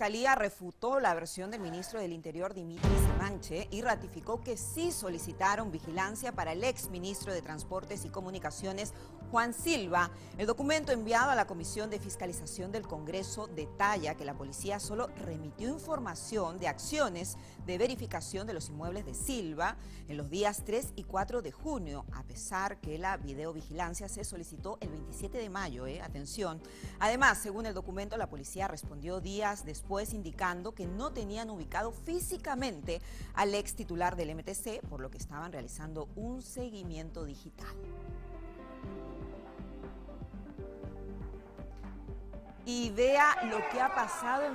Fiscalía refutó la versión del ministro del Interior Dimitris Manche y ratificó que sí solicitaron vigilancia para el ex ministro de Transportes y Comunicaciones, Juan Silva. El documento enviado a la Comisión de Fiscalización del Congreso detalla que la policía solo remitió información de acciones de verificación de los inmuebles de Silva en los días 3 y 4 de junio, a pesar que la videovigilancia se solicitó el 27 de mayo. ¿eh? Atención. Además, según el documento, la policía respondió días después indicando que no tenían ubicado físicamente al ex titular del MTC, por lo que estaban realizando un seguimiento digital. Y vea lo que ha pasado en